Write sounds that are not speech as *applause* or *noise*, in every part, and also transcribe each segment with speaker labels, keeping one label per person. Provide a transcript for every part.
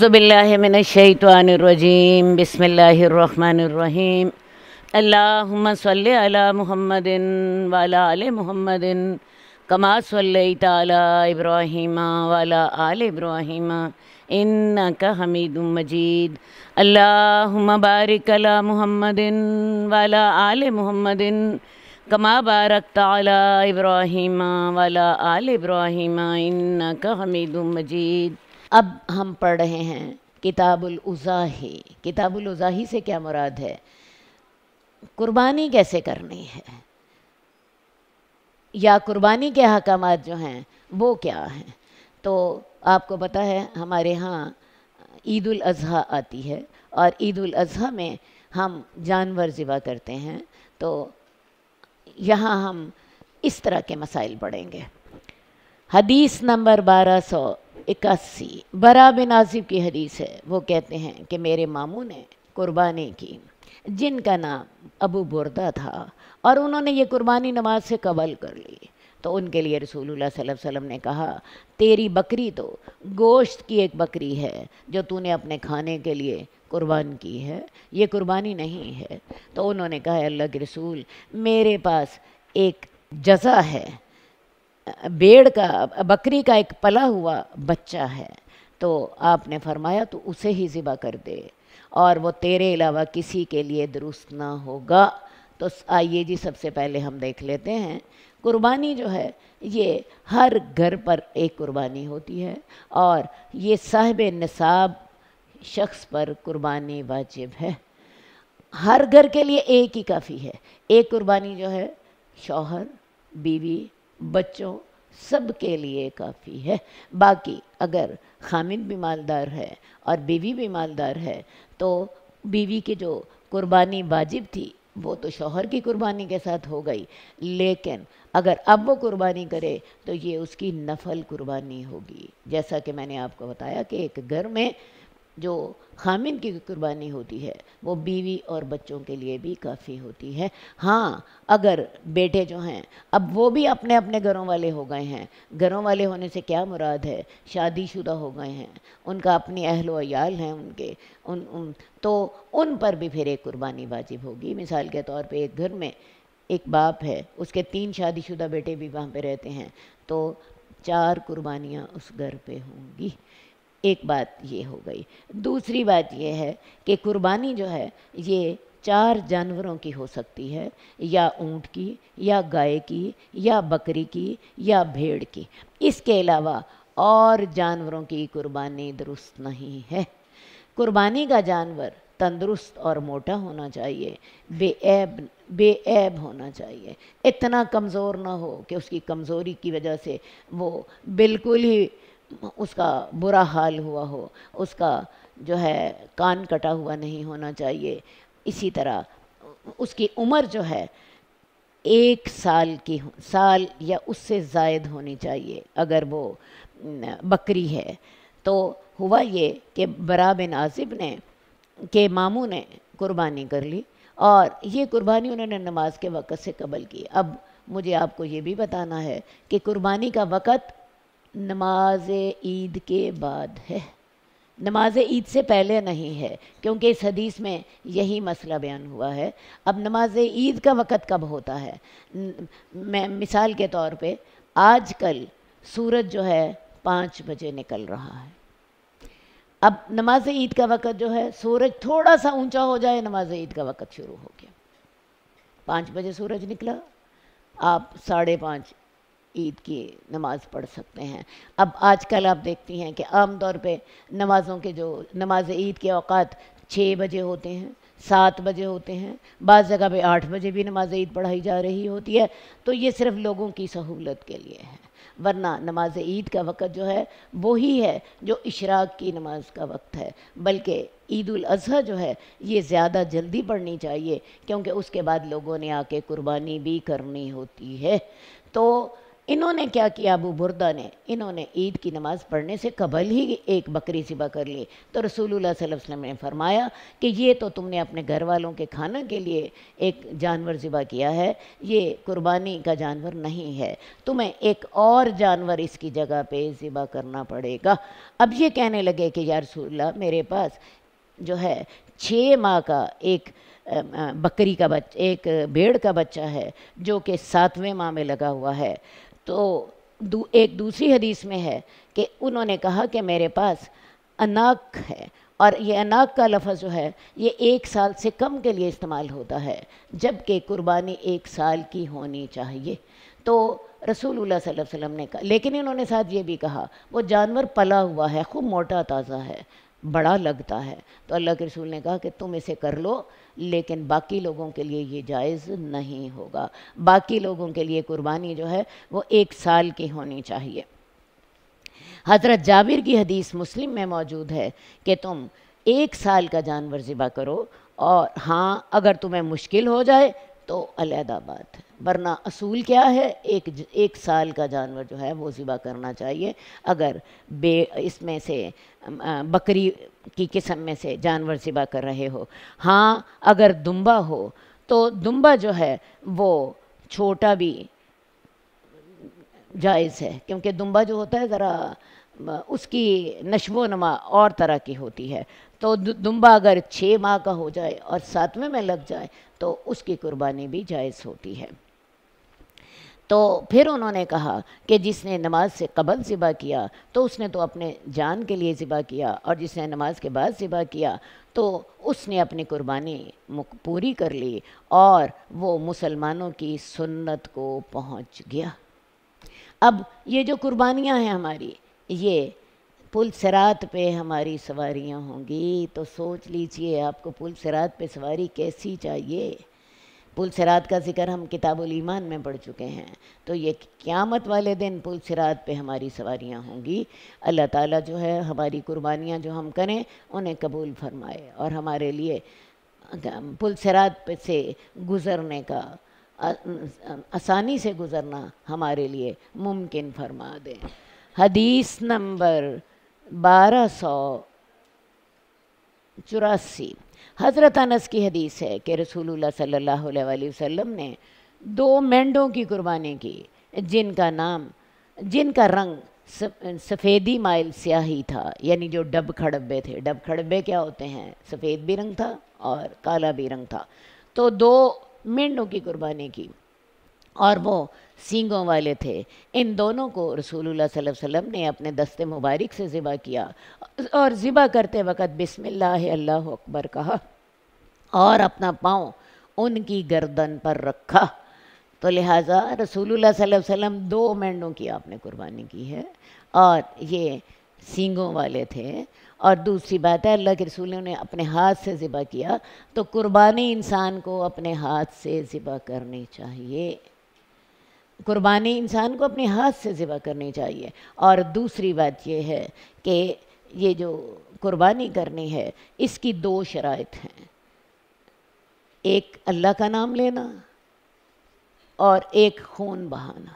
Speaker 1: اعوذ باللہ من الشیطان الرجیم، بسم اللہ الرحمن الرحیم۔ اللہم صلی علی محمد وعلی آل محمد کما صلیت علی ابراہیم وعلی آل ابراہیم۔ انکا حمید مجید۔ اللہم بارک علی محمد وعلی آل محمد کما بارکت علی ابراہیم وعلی آل ابراہیم۔ انکا حمید مجید۔ اب ہم پڑھ رہے ہیں کتاب الازاہی کتاب الازاہی سے کیا مراد ہے؟ قربانی کیسے کرنی ہے؟ یا قربانی کے حکامات جو ہیں وہ کیا ہیں؟ تو آپ کو پتہ ہے، ہمارے ہاں عید الاضحیٰ آتی ہے اور عید الاضحیٰ میں ہم جانور ذبح کرتے ہیں۔ تو یہاں ہم اس طرح کے مسائل پڑھیں گے۔ حدیث نمبر بارہ سو اکاسی۔ برا بن عاصف کی حدیث ہے۔ وہ کہتے ہیں کہ میرے ماموں نے قربانی کی، جن کا نام ابو بردہ تھا، اور انہوں نے یہ قربانی نماز سے قبل کر لی۔ تو ان کے لیے رسول اللہ صلی اللہ علیہ وسلم نے کہا، تیری بکری تو گوشت کی ایک بکری ہے جو تو نے اپنے کھانے کے لیے قربان کی ہے۔ یہ قربانی نہیں ہے۔ تو انہوں نے کہا اللہ کے رسول، میرے پاس ایک جزا ہے۔ بیڑ کا، بکری کا ایک پلا ہوا بچہ ہے۔ تو آپ نے فرمایا، تو اسے ہی ذبح کر دے۔ اور وہ تیرے علاوہ کسی کے لیے درست نہ ہوگا۔ تو آئیے جی سب سے پہلے ہم دیکھ لیتے ہیں۔ قربانی جو ہے، یہ ہر گھر پر ایک قربانی ہوتی ہے۔ اور یہ صاحب نصاب شخص پر قربانی واجب ہے۔ ہر گھر کے لیے ایک ہی کافی ہے۔ ایک قربانی جو ہے، شوہر، بیوی بچوں سب کے لیے کافی ہے۔ باقی اگر خامد بھی مالدار ہے اور بیوی بھی مالدار ہے تو بیوی کی جو قربانی واجب تھی، وہ تو شوہر کی قربانی کے ساتھ ہو گئی۔ لیکن اگر اب وہ قربانی کرے تو یہ اس کی نفل قربانی ہوگی۔ جیسا کہ میں نے آپ کو بتایا کہ ایک گھر میں جو خامن کی قربانی ہوتی ہے، وہ بیوی اور بچوں کے لیے بھی کافی ہوتی ہے۔ ہاں اگر بیٹے جو ہیں، اب وہ بھی اپنے اپنے گھروں والے ہو گئے ہیں۔ گھروں والے ہونے سے کیا مراد ہے؟ شادی شدہ ہو گئے ہیں۔ ان کا اپنی اہل و عیال ہیں ان کے۔ ان ان، تو ان پر بھی پھر ایک قربانی واجب ہوگی۔ مثال کے طور پہ ایک گھر میں ایک باپ ہے، اس کے تین شادی شدہ بیٹے بھی وہاں پہ رہتے ہیں۔ تو چار قربانیاں اس گھر پہ ہوں گی۔ ایک بات یہ ہو گئی۔ دوسری بات یہ ہے کہ قربانی جو ہے، یہ چار جانوروں کی ہو سکتی ہے، یا اونٹ کی، یا گائے کی، یا بکری کی، یا بھیڑ کی۔ اس کے علاوہ اور جانوروں کی قربانی درست نہیں ہے۔ قربانی کا جانور تندرست اور موٹا ہونا چاہیے، بے عیب بے عیب ہونا چاہیے۔ اتنا کمزور نہ ہو کہ اس کی کمزوری کی وجہ سے وہ بالکل ہی اس کا برا حال ہوا ہو، اس کا جو ہے کان کٹا ہوا نہیں ہونا چاہیے، اسی طرح اس کی عمر جو ہے ایک سال کی سال یا اس سے زائد ہونی چاہیے۔ اگر وہ بکری ہے تو ہوا یہ کہ برا بن عاصب نے، کہ ماموں نے قربانی کر لی اور یہ قربانی انہوں نے نماز کے وقت سے قبل کی۔ اب مجھے آپ کو یہ بھی بتانا ہے کہ قربانی کا وقت نماز عید کے بعد ہے۔ نماز عید سے پہلے نہیں ہے، کیونکہ اس حدیث میں یہی مسئلہ بیان ہوا ہے۔ اب نماز عید کا وقت کب ہوتا ہے؟ میں مثال کے طور پہ آج کل سورج جو ہے پانچ بجے نکل رہا ہے۔ اب نماز عید کا وقت جو ہے سورج تھوڑا سا اونچا ہو جائے، نماز عید کا وقت شروع ہو گیا۔ پانچ بجے سورج نکلا، آپ ساڑھے پانچ عید کی نماز پڑھ سکتے ہیں۔ اب آج کل آپ دیکھتی ہیں کہ عام طور پہ نمازوں کے جو نماز عید کے اوقات چھ بجے ہوتے ہیں، سات بجے ہوتے ہیں، بعض جگہ پہ آٹھ بجے بھی نماز عید پڑھائی جا رہی ہوتی ہے۔ تو یہ صرف لوگوں کی سہولت کے لیے ہے۔ ورنہ نماز عید کا وقت جو ہے، وہی ہے جو اشراق کی نماز کا وقت ہے۔ بلکہ عید الاضحیٰ جو ہے، یہ زیادہ جلدی پڑھنی چاہیے، کیونکہ اس کے بعد لوگوں نے آ کے قربانی بھی کرنی ہوتی ہے۔ تو انہوں نے کیا کیا؟ ابو بردہ نے، انہوں نے عید کی نماز پڑھنے سے قبل ہی ایک بکری ذبح کر لی۔ تو رسول اللہ صلی اللہ علیہ وسلم نے فرمایا کہ یہ تو تم نے اپنے گھر والوں کے کھانا کے لیے ایک جانور ذبح کیا ہے، یہ قربانی کا جانور نہیں ہے۔ تمہیں ایک اور جانور اس کی جگہ پہ ذبح کرنا پڑے گا۔ اب یہ کہنے لگے کہ یا رسول اللہ، میرے پاس جو ہے چھ ماہ کا ایک بکری کا بچ، ایک بیڑ کا بچہ ہے جو کہ ساتویں ماہ میں لگا ہوا ہے۔ تو ایک دوسری حدیث میں ہے کہ انہوں نے کہا کہ میرے پاس اناک ہے اور یہ اناک کا لفظ جو ہے، یہ ایک سال سے کم کے لیے استعمال ہوتا ہے، جبکہ قربانی ایک سال کی ہونی چاہیے۔ تو رسول اللہ صلی اللہ علیہ وسلم نے کہا، لیکن انہوں نے ساتھ یہ بھی کہا، وہ جانور پلا ہوا ہے، خوب موٹا تازہ ہے۔ بڑا لگتا ہے۔ تو اللہ کے رسول نے کہا کہ تم اسے کر لو، لیکن باقی لوگوں کے لیے یہ جائز نہیں ہوگا۔ باقی لوگوں کے لیے قربانی جو ہے وہ ایک سال کی ہونی چاہیے۔ حضرت جابر کی حدیث مسلم میں موجود ہے کہ تم ایک سال کا جانور ذبح کرو اور ہاں اگر تمہیں مشکل ہو جائے تو علیحدہ بات ہے۔ ورنہ اصول کیا ہے؟ ایک ایک سال کا جانور جو ہے وہ ذبح کرنا چاہیے۔ اگر بے، اس میں سے بکری کی قسم میں سے جانور ذبح کر رہے ہو۔ ہاں اگر دمبا ہو تو دمبا جو ہے وہ چھوٹا بھی جائز ہے، کیونکہ دمبا جو ہوتا ہے ذرا اس کی نشو و نما اور طرح کی ہوتی ہے۔ تو دمبا اگر چھ ماہ کا ہو جائے اور ساتویں میں لگ جائے تو اس کی قربانی بھی جائز ہوتی ہے۔ تو پھر انہوں نے کہا کہ جس نے نماز سے قبل ذبح کیا، تو اس نے تو اپنے جان کے لیے ذبح کیا اور جس نے نماز کے بعد ذبح کیا، تو اس نے اپنی قربانی پوری کر لی اور وہ مسلمانوں کی سنت کو پہنچ گیا۔ اب یہ جو قربانیاں ہیں ہماری، یہ پل سرات پہ ہماری سواریاں ہوں گی، تو سوچ لیجیے آپ کو پل سرات پہ سواری کیسی چاہیے؟ پل سرات کا ذکر ہم کتاب الایمان میں پڑھ چکے ہیں۔ تو یہ قیامت والے دن پل سرات پہ ہماری سواریاں ہوں گی۔ اللہ تعالیٰ جو ہے ہماری قربانیاں جو ہم کریں، انہیں قبول فرمائے اور ہمارے لیے پل سرات پہ سے گزرنے کا، آسانی سے گزرنا ہمارے لیے ممکن فرما دیں حدیث نمبر بارہ سو چوراسی۔ حضرت انس کی حدیث ہے کہ رسول اللہ صلی اللہ علیہ وسلم نے دو مینڈوں کی قربانی کی، جن کا نام، جن کا رنگ سفیدی مائل سیاہی تھا یعنی جو ڈب کھڑبے تھے۔ ڈب کھڑبے کیا ہوتے ہیں؟ سفید بھی رنگ تھا اور کالا بھی رنگ تھا۔ تو دو مینڈوں کی قربانی کی اور وہ سینگوں والے تھے۔ ان دونوں کو رسول اللہ صلی اللہ علیہ وسلم نے اپنے دست مبارک سے ذبح کیا۔ اور ذبح کرتے وقت بسم اللہ اللہ اکبر کہا، اور اپنا پاؤں ان کی گردن پر رکھا۔ تو لہٰذا رسول اللہ صلی اللہ علیہ وسلم دو مینڈوں کی آپ نے قربانی کی ہے۔ اور یہ سینگوں والے تھے۔ اور دوسری بات ہے، اللہ کے رسول نے اپنے ہاتھ سے ذبح کیا۔ تو قربانی انسان کو اپنے ہاتھ سے ذبح کرنی چاہیے۔ قربانی انسان کو اپنے ہاتھ سے ذبح کرنی چاہیے۔ اور دوسری بات یہ ہے کہ یہ جو قربانی کرنی ہے، اس کی دو شرائط ہیں۔ ایک اللہ کا نام لینا اور ایک خون بہانا۔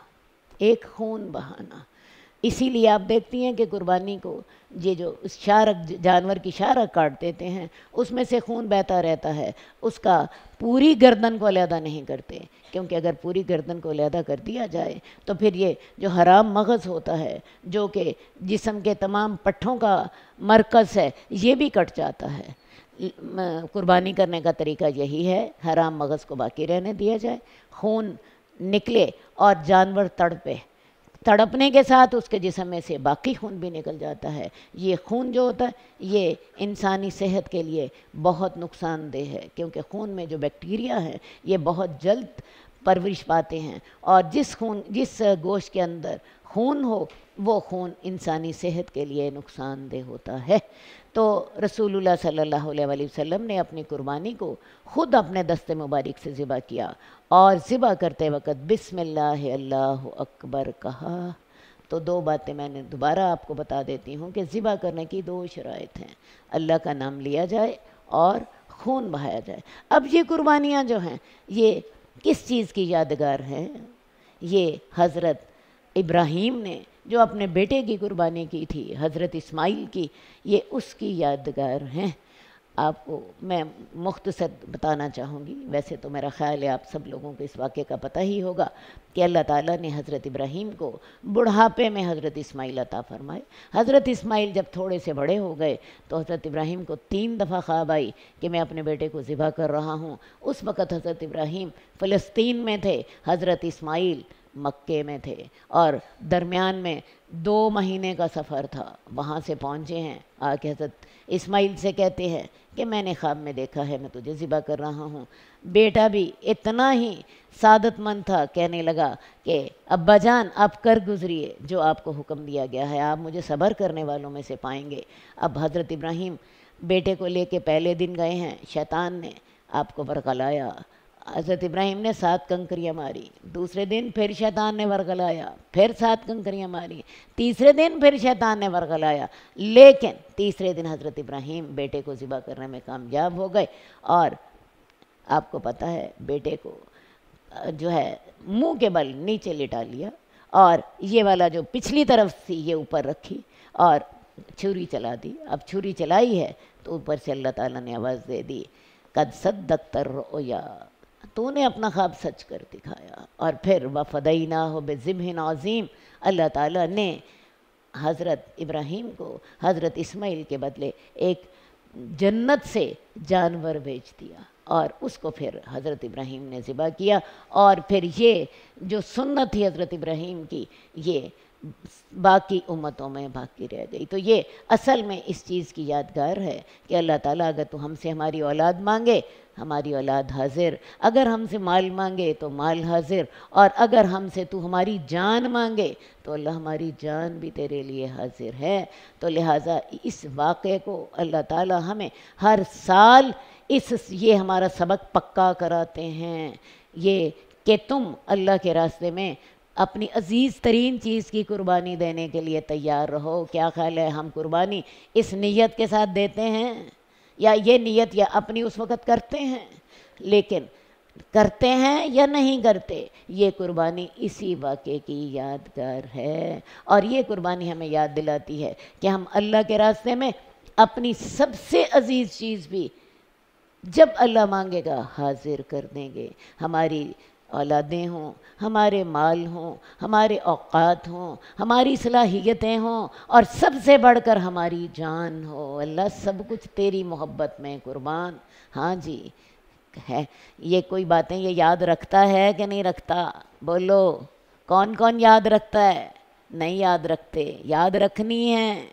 Speaker 1: ایک خون بہانا۔ اسی لیے آپ دیکھتی ہیں کہ قربانی کو یہ جو شارک جانور کی شارک کاٹ دیتے ہیں، اس میں سے خون بہتا رہتا ہے۔ اس کا پوری گردن کو علیحدہ نہیں کرتے، کیونکہ اگر پوری گردن کو علیحدہ کر دیا جائے تو پھر یہ جو حرام مغز ہوتا ہے، جو کہ جسم کے تمام پٹھوں کا مرکز ہے، یہ بھی کٹ جاتا ہے۔ قربانی کرنے کا طریقہ یہی ہے، حرام مغز کو باقی رہنے دیا جائے، خون نکلے اور جانور تڑپے۔ تڑپنے کے ساتھ اس کے جسم میں سے باقی خون بھی نکل جاتا ہے۔ یہ خون جو ہوتا ہے، یہ انسانی صحت کے لیے بہت نقصان دہ ہے، کیونکہ خون میں جو بیکٹیریا ہیں، یہ بہت جلد پرورش پاتے ہیں۔ اور جس خون، جس گوشت کے اندر خون ہو، وہ خون انسانی صحت کے لیے نقصان دہ ہوتا ہے۔ تو رسول اللہ صلی اللہ علیہ وسلم نے اپنی قربانی کو خود اپنے دست مبارک سے ذبح کیا اور ذبح کرتے وقت بسم اللہ اللہ اکبر کہا۔ تو دو باتیں میں نے دوبارہ آپ کو بتا دیتی ہوں کہ ذبح کرنے کی دو شرائط ہیں۔ اللہ کا نام لیا جائے اور خون بہایا جائے۔ اب یہ قربانیاں جو ہیں، یہ کس چیز کی یادگار ہیں؟ یہ حضرت ابراہیم نے جو اپنے بیٹے کی قربانی کی تھی، حضرت اسماعیل کی، یہ اس کی یادگار ہیں۔ آپ کو میں مختصر بتانا چاہوں گی۔ ویسے تو میرا خیال ہے آپ سب لوگوں کو اس واقعے کا پتہ ہی ہوگا کہ اللہ تعالیٰ نے حضرت ابراہیم کو بڑھاپے میں حضرت اسماعیل عطا فرمائے۔ حضرت اسماعیل جب تھوڑے سے بڑے ہو گئے تو حضرت ابراہیم کو تین دفعہ خواب آئی کہ میں اپنے بیٹے کو ذبح کر رہا ہوں۔ اس وقت حضرت ابراہیم فلسطین میں تھے۔ حضرت اسماعیل مکے میں تھے۔ اور درمیان میں دو مہینے کا سفر تھا۔ وہاں سے پہنچے ہیں۔ آ کے حضرت اسماعیل سے کہتے ہیں کہ میں نے خواب میں دیکھا ہے، میں تجھے ذبح کر رہا ہوں۔ بیٹا بھی اتنا ہی سعادت مند تھا، کہنے لگا کہ ابا جان، آپ کر گزریے، جو آپ کو حکم دیا گیا ہے، آپ مجھے صبر کرنے والوں میں سے پائیں گے۔ اب حضرت ابراہیم بیٹے کو لے کے پہلے دن گئے ہیں۔ شیطان نے آپ کو برقلایا حضرت ابراہیم نے سات کنکریاں ماری، دوسرے دن پھر شیطان نے ورگلایا پھر سات کنکریاں ماری، تیسرے دن پھر شیطان نے ورگلایا لیکن تیسرے دن حضرت ابراہیم بیٹے کو ذبح کرنے میں کامیاب ہو گئے۔ اور آپ کو پتہ ہے، بیٹے کو جو ہے منہ کے بل نیچے لٹا لیا۔ اور یہ والا جو پچھلی طرف تھی یہ اوپر رکھی اور چھری چلا دی۔ اب چھری چلائی ہے تو اوپر سے اللہ تعالیٰ نے آواز دے دی، قد صدقت الرؤیا۔ تو نے اپنا خواب سچ کر دکھایا اور پھر وفدینہ ہو بے ذبح عظیم، اللہ تعالیٰ نے حضرت ابراہیم کو، حضرت اسماعیل کے بدلے ایک جنت سے جانور بیچ دیا اور اس کو پھر حضرت ابراہیم نے ذبح کیا اور پھر یہ جو سنت تھی حضرت ابراہیم کی، یہ باقی امتوں میں باقی رہ گئی۔ تو یہ اصل میں اس چیز کی یادگار ہے کہ اللہ تعالیٰ اگر تو ہم سے ہماری اولاد مانگے ہماری اولاد حاضر، اگر ہم سے مال مانگے تو مال حاضر، اور اگر ہم سے تو ہماری جان مانگے تو اللہ ہماری جان بھی تیرے لیے حاضر ہے۔ تو لہٰذا اس واقعے کو اللہ تعالیٰ ہمیں ہر سال اس یہ ہمارا سبق پکا کراتے ہیں۔ یہ کہ تم اللہ کے راستے میں اپنی عزیز ترین چیز کی قربانی دینے کے لیے تیار رہو۔ کیا خیال ہے ہم قربانی اس نیت کے ساتھ دیتے ہیں؟ یا یہ نیت یا اپنی اس وقت کرتے ہیں، لیکن کرتے ہیں یا نہیں کرتے، یہ قربانی اسی واقعے کی یادگار ہے۔ اور یہ قربانی ہمیں یاد دلاتی ہے کہ ہم اللہ کے راستے میں اپنی سب سے عزیز چیز بھی جب اللہ مانگے گا حاضر کر دیں گے۔ ہماری اولادیں ہوں، ہمارے مال ہوں، ہمارے اوقات ہوں، ہماری صلاحیتیں ہوں، اور سب سے بڑھ کر ہماری جان ہو۔ اللہ سب کچھ تیری محبت میں قربان۔ ہاں جی ہے، یہ کوئی باتیں یہ یاد رکھتا ہے کہ نہیں رکھتا؟ بولو، کون کون یاد رکھتا ہے؟ نہیں یاد رکھتے، یاد رکھنی ہے۔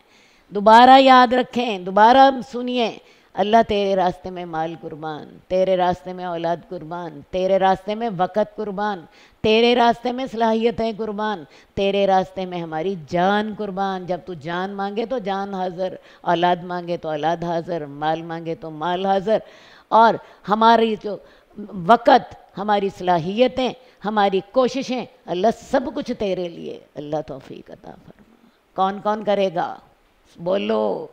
Speaker 1: دوبارہ یاد رکھیں، دوبارہ سنیے۔ اللہ تیرے راستے میں مال قربان، تیرے راستے میں اولاد قربان، تیرے راستے میں وقت قربان، تیرے راستے میں صلاحیتیں قربان، تیرے راستے میں ہماری جان قربان۔ جب تو جان مانگے تو جان حاضر، اولاد مانگے تو اولاد حاضر، مال مانگے تو مال حاضر۔ اور ہماری جو وقت، ہماری صلاحیتیں، ہماری کوششیں، اللہ سب کچھ تیرے لیے۔ اللہ توفیق عطا فرما۔ کون کون کرے گا؟ بولو۔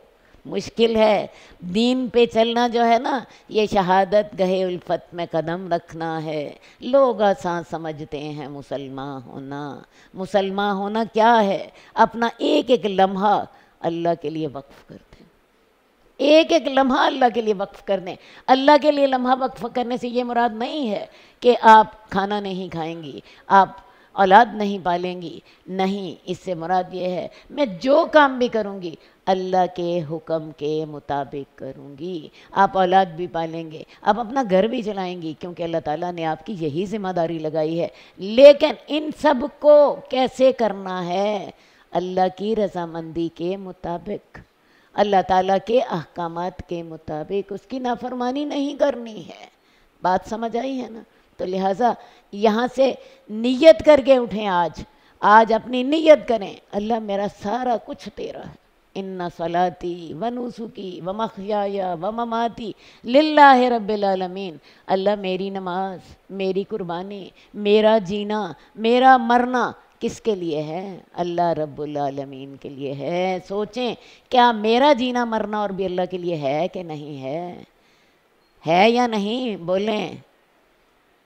Speaker 1: مشکل ہے۔ دین پہ چلنا جو ہے نا، یہ شہادت گہے الفت میں قدم رکھنا ہے۔ لوگ آسان سمجھتے ہیں مسلمان ہونا۔ مسلمان ہونا کیا ہے؟ اپنا ایک ایک لمحہ اللہ کے لیے وقف کر دیں ایک ایک لمحہ اللہ کے لیے وقف کر دیں اللہ کے لیے لمحہ وقف کرنے سے یہ مراد نہیں ہے کہ آپ کھانا نہیں کھائیں گی، آپ اولاد نہیں پالیں گی۔ نہیں، اس سے مراد یہ ہے، میں جو کام بھی کروں گی اللہ کے حکم کے مطابق کروں گی۔ آپ اولاد بھی پالیں گے، آپ اپنا گھر بھی چلائیں گی، کیونکہ اللہ تعالیٰ نے آپ کی یہی ذمہ داری لگائی ہے۔ لیکن ان سب کو کیسے کرنا ہے؟ اللہ کی رضامندی کے مطابق، اللہ تعالیٰ کے احکامات کے مطابق۔ اس کی نافرمانی نہیں کرنی ہے۔ بات سمجھ آئی ہے نا؟ تو لہٰذا یہاں سے نیت کر کے اٹھیں آج۔ آج اپنی نیت کریں۔ اللہ میرا سارا کچھ تیرا ہے۔ ان صلاتی و نسخی و مخیا و مماتی للہ رب العالمین اللہ میری نماز میری قربانی میرا جینا میرا مرنا کس کے لیے ہے اللہ رب العالمین کے لیے ہے سوچیں کیا میرا جینا مرنا اور بھی اللہ کے لیے ہے کہ نہیں ہے ہے یا نہیں بولیں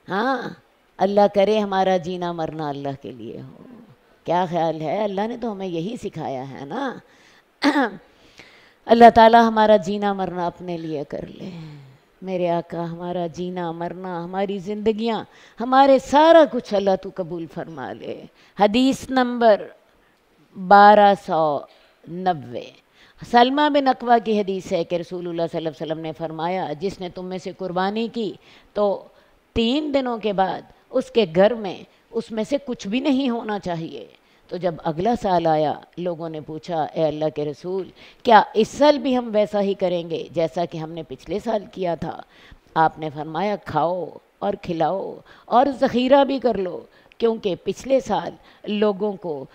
Speaker 1: ہاں اللہ کرے ہمارا جینا مرنا اللہ کے لیے ہو کیا خیال ہے اللہ نے تو ہمیں یہی سکھایا ہے نا? *coughs* اللہ تعالیٰ ہمارا جینا مرنا اپنے لیے کر لے۔ میرے آقا، ہمارا جینا مرنا، ہماری زندگیاں، ہمارے سارا کچھ اللہ تو قبول فرما لے۔ حدیث نمبر بارہ سو نوے۔ سلمہ بن اقوا کی حدیث ہے کہ رسول اللہ صلی اللہ علیہ وسلم نے فرمایا، جس نے تم میں سے قربانی کی تو تین دنوں کے بعد اس کے گھر میں اس میں سے کچھ بھی نہیں ہونا چاہیے۔ تو جب اگلا سال آیا، لوگوں نے پوچھا، اے اللہ کے رسول، کیا اس سال بھی ہم ویسا ہی کریں گے جیسا کہ ہم نے پچھلے سال کیا تھا؟ آپ نے فرمایا، کھاؤ اور کھلاؤ اور ذخیرہ بھی کر لو، کیونکہ پچھلے سال لوگوں کو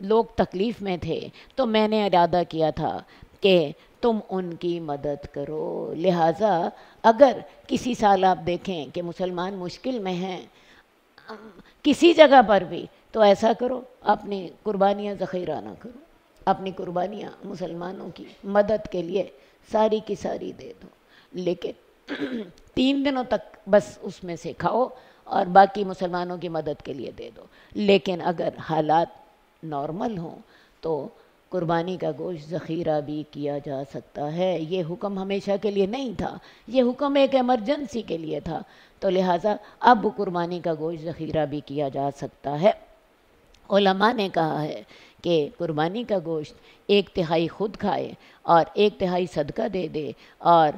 Speaker 1: لوگ تکلیف میں تھے۔ تو میں نے ارادہ کیا تھا کہ تم ان کی مدد کرو۔ لہٰذا اگر کسی سال آپ دیکھیں کہ مسلمان مشکل میں ہیں، کسی جگہ پر بھی تو ایسا کرو، اپنی قربانیاں ذخیرہ نہ کرو، اپنی قربانیاں مسلمانوں کی مدد کے لیے ساری کی ساری دے دو۔ لیکن *clears throat* تین دنوں تک بس اس میں سے کھاؤ اور باقی مسلمانوں کی مدد کے لیے دے دو۔ لیکن اگر حالات نارمل ہوں تو قربانی کا گوشت ذخیرہ بھی کیا جا سکتا ہے۔ یہ حکم ہمیشہ کے لیے نہیں تھا۔ یہ حکم ایک ایمرجنسی کے لیے تھا۔ تو لہٰذا اب قربانی کا گوشت ذخیرہ بھی کیا جا سکتا ہے۔ علماء نے کہا ہے کہ قربانی کا گوشت ایک تہائی خود کھائے اور ایک تہائی صدقہ دے دے اور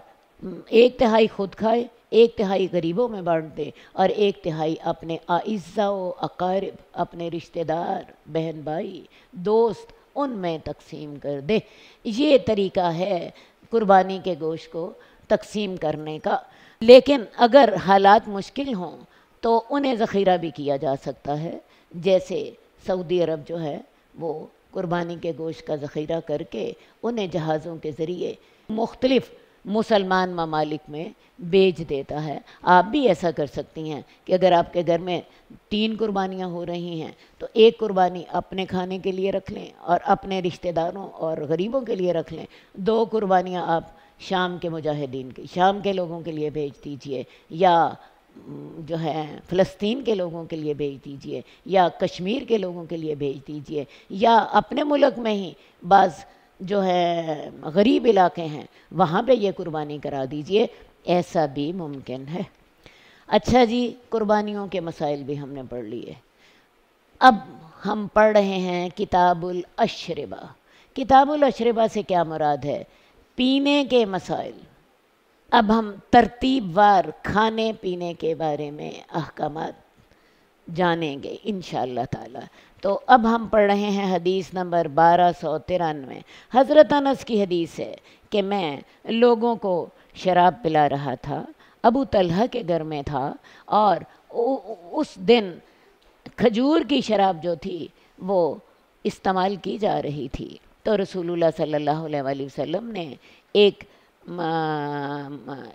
Speaker 1: ایک تہائی خود کھائے، ایک تہائی غریبوں میں بانٹ دے اور ایک تہائی اپنے اعزہ و اقارب، اپنے رشتہ دار، بہن بھائی، دوست ان میں تقسیم کر دے۔ یہ طریقہ ہے قربانی کے گوشت کو تقسیم کرنے کا۔ لیکن اگر حالات مشکل ہوں تو انہیں ذخیرہ بھی کیا جا سکتا ہے، جیسے سعودی عرب جو ہے، وہ قربانی کے گوشت کا ذخیرہ کر کے انہیں جہازوں کے ذریعے مختلف مسلمان ممالک میں بیچ دیتا ہے۔ آپ بھی ایسا کر سکتی ہیں کہ اگر آپ کے گھر میں تین قربانیاں ہو رہی ہیں، تو ایک قربانی اپنے کھانے کے لیے رکھ لیں اور اپنے رشتہ داروں اور غریبوں کے لیے رکھ لیں۔ دو قربانیاں آپ شام کے مجاہدین کی شام کے لوگوں کے لیے بھیج دیجیے، یا جو ہے، فلسطین کے لوگوں کے لیے بھیج دیجیے، یا کشمیر کے لوگوں کے لیے بھیج دیجیے، یا اپنے ملک میں ہی بعض جو ہے غریب علاقے ہیں، وہاں پہ یہ قربانی کرا دیجیے۔ ایسا بھی ممکن ہے۔ اچھا جی قربانیوں کے مسائل بھی ہم نے پڑھ لیے۔ اب ہم پڑھ رہے ہیں کتاب الاشربہ۔ کتاب الاشربہ سے کیا مراد ہے؟ پینے کے مسائل۔ اب ہم ترتیب وار کھانے پینے کے بارے میں احکامات جانیں گے انشاءاللہ تعالی۔ تو اب ہم پڑھ رہے ہیں حدیث نمبر بارہ سو ترانوے۔ حضرت انس کی حدیث ہے کہ میں لوگوں کو شراب پلا رہا تھا، ابو طلحہ کے گھر میں تھا اور اس دن کھجور کی شراب جو تھی وہ استعمال کی جا رہی تھی۔ تو رسول اللہ صلی اللہ علیہ وسلم نے ایک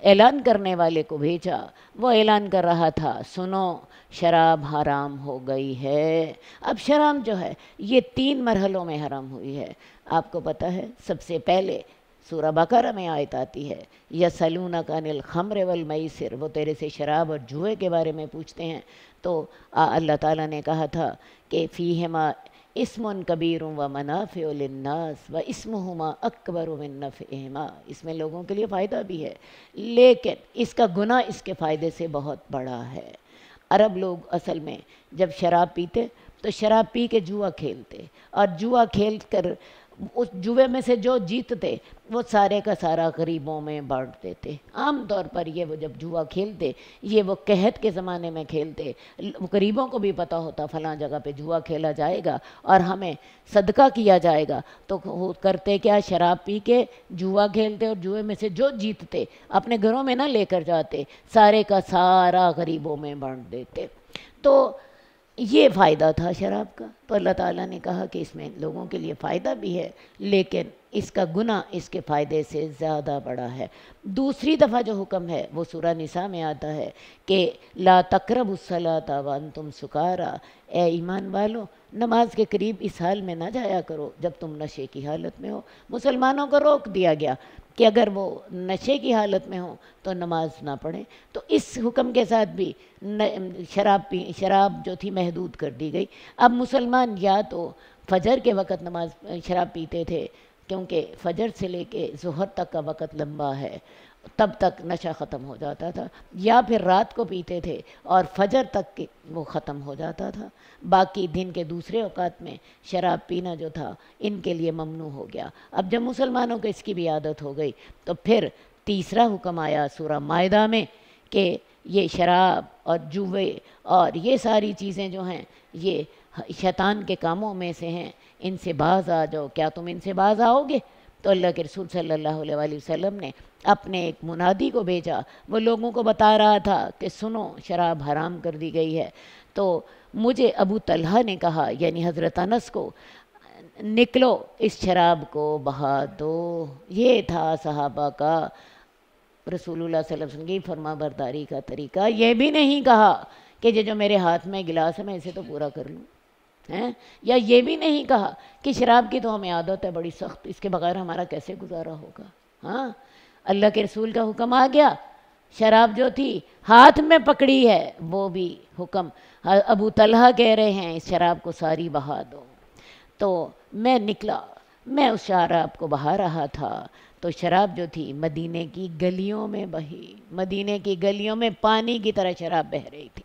Speaker 1: اعلان کرنے والے کو بھیجا۔ وہ اعلان کر رہا تھا، سنو، شراب حرام ہو گئی ہے۔ اب شراب جو ہے، یہ تین مرحلوں میں حرام ہوئی ہے۔ آپ کو پتہ ہے، سب سے پہلے سورہ بقرہ میں آیت آتی ہے یا سلونا کا نل خمر والمیسر۔ وہ تیرے سے شراب اور جوئے کے بارے میں پوچھتے ہیں۔ تو اللہ تعالیٰ نے کہا تھا کہ فیہما اسم کبیر و منافع للناس و اسمہما اکبر من نفعہما۔ اس میں لوگوں کے لیے فائدہ بھی ہے، لیکن اس کا گناہ اس کے فائدے سے بہت بڑا ہے۔ عرب لوگ اصل میں جب شراب پیتے تو شراب پی کے جوا کھیلتے، اور جوا کھیل کر اس جوے میں سے جو جیتتے، وہ سارے کا سارا غریبوں میں بانٹ دیتے۔ عام طور پر یہ وہ جب جوا کھیلتے، یہ وہ قحط کے زمانے میں کھیلتے۔ غریبوں کو بھی پتہ ہوتا، فلاں جگہ پہ جوا کھیلا جائے گا اور ہمیں صدقہ کیا جائے گا۔ تو کرتے کیا؟ شراب پی کے جوا کھیلتے اور جوئے میں سے جو جیتتے، اپنے گھروں میں نہ لے کر جاتے، سارے کا سارا غریبوں میں بانٹ دیتے۔ تو یہ فائدہ تھا شراب کا۔ تو اللہ تعالیٰ نے کہا کہ اس میں لوگوں کے لیے فائدہ بھی ہے، لیکن اس کا گناہ اس کے فائدے سے زیادہ بڑا ہے۔ دوسری دفعہ جو حکم ہے، وہ سورہ نساء میں آتا ہے کہ لا تقرب الصلاة وانتم سکارا۔ اے ایمان والو، نماز کے قریب اس حال میں نہ جایا کرو جب تم نشے کی حالت میں ہو۔ مسلمانوں کو روک دیا گیا۔ کہ اگر وہ نشے کی حالت میں ہوں تو نماز نہ پڑھیں۔ تو اس حکم کے ساتھ بھی شراب پی، شراب جو تھی محدود کر دی گئی۔ اب مسلمان یا تو فجر کے وقت نماز، شراب پیتے تھے، کیونکہ فجر سے لے کے ظہر تک کا وقت لمبا ہے۔ تب تک نشہ ختم ہو جاتا تھا یا پھر رات کو پیتے تھے اور فجر تک وہ ختم ہو جاتا تھا۔ باقی دن کے دوسرے اوقات میں شراب پینا جو تھا ان کے لیے ممنوع ہو گیا۔ اب جب مسلمانوں کو اس کی بھی عادت ہو گئی تو پھر تیسرا حکم آیا سورہ معدہ میں کہ یہ شراب اور جوے اور یہ ساری چیزیں جو ہیں یہ شیطان کے کاموں میں سے ہیں۔ ان سے باز آ جاؤ۔ کیا تم ان سے باز آؤ گے؟ تو اللہ کے رسول صلی اللہ علیہ وآلہ وسلم نے اپنے ایک منادی کو بھیجا۔ وہ لوگوں کو بتا رہا تھا کہ سنو، شراب حرام کر دی گئی ہے۔ تو مجھے ابو طلحہ نے کہا یعنی حضرت انس کو، نکلو، اس شراب کو بہا دو۔ یہ تھا صحابہ کا، رسول اللہ صلی اللہ علیہ وسلم کی فرما برداری کا طریقہ۔ یہ بھی نہیں کہا کہ یہ جو میرے ہاتھ میں گلاس ہے، میں اسے تو پورا کر لوں۔ ہیں؟ یا یہ بھی نہیں کہا کہ شراب کی تو ہمیں عادت ہے، بڑی سخت، اس کے بغیر ہمارا کیسے گزارا ہوگا؟ ہاں؟ اللہ کے رسول کا حکم آ گیا۔ شراب جو تھی، ہاتھ میں پکڑی ہے، وہ بھی حکم۔ ابو طلحہ کہہ رہے ہیں، اس شراب کو ساری بہا دو۔ تو میں نکلا، میں اس شراب کو بہا رہا تھا۔ تو شراب جو تھی، مدینے کی گلیوں میں بہی۔ مدینے کی گلیوں میں پانی کی طرح شراب بہ رہی تھی۔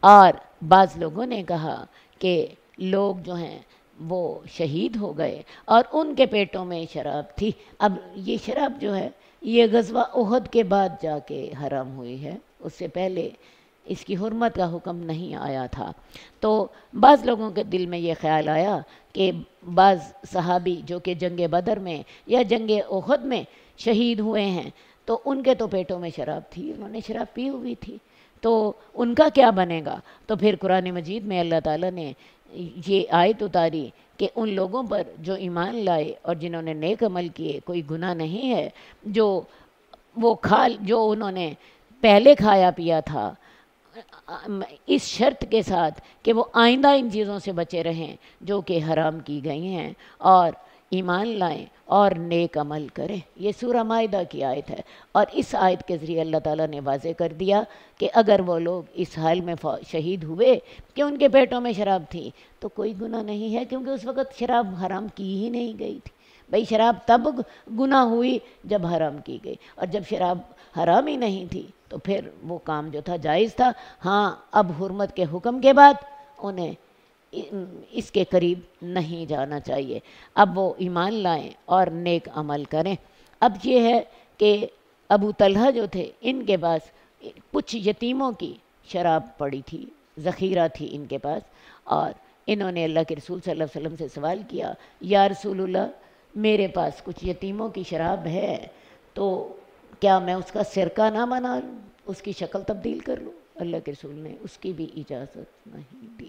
Speaker 1: اور بعض لوگوں نے کہا کہ لوگ جو ہیں وہ شہید ہو گئے اور ان کے پیٹوں میں شراب تھی۔ اب یہ شراب جو ہے، یہ غزوہ احد کے بعد جا کے حرام ہوئی ہے۔ اس سے پہلے اس کی حرمت کا حکم نہیں آیا تھا۔ تو بعض لوگوں کے دل میں یہ خیال آیا کہ بعض صحابی جو کہ جنگ بدر میں یا جنگ احد میں شہید ہوئے ہیں، تو ان کے تو پیٹوں میں شراب تھی۔ انہوں نے شراب پی ہوئی تھی۔ تو ان کا کیا بنے گا؟ تو پھر قرآن مجید میں اللہ تعالیٰ نے یہ آیت اتاری کہ ان لوگوں پر جو ایمان لائے اور جنہوں نے نیک عمل کیے، کوئی گناہ نہیں ہے، جو وہ کھا جو انہوں نے پہلے کھایا پیا تھا، اس شرط کے ساتھ کہ وہ آئندہ ان چیزوں سے بچے رہیں جو کہ حرام کی گئی ہیں اور ایمان لائیں اور نیک عمل کریں۔ یہ سورہ معدہ کی آیت ہے۔ اور اس آیت کے ذریعے اللہ تعالیٰ نے واضح کر دیا کہ اگر وہ لوگ اس حال میں شہید ہوئے کہ ان کے پیٹوں میں شراب تھی، تو کوئی گناہ نہیں ہے کیونکہ اس وقت شراب حرام کی ہی نہیں گئی تھی۔ بھئی شراب تب گناہ ہوئی جب حرام کی گئی۔ اور جب شراب حرام ہی نہیں تھی، تو پھر وہ کام جو تھا جائز تھا۔ ہاں اب حرمت کے حکم کے بعد انہیں اس کے قریب نہیں جانا چاہیے۔ اب وہ ایمان لائیں اور نیک عمل کریں۔ اب یہ ہے کہ ابو طلحہ جو تھے، ان کے پاس کچھ یتیموں کی شراب پڑی تھی، ذخیرہ تھی ان کے پاس۔ اور انہوں نے اللہ کے رسول صلی اللہ علیہ وسلم سے سوال کیا، یا رسول اللہ، میرے پاس کچھ یتیموں کی شراب ہے، تو کیا میں اس کا سرکہ نہ بنا لوں؟ اس کی شکل تبدیل کر لوں؟ اللہ کے رسول نے اس کی بھی اجازت نہیں دی۔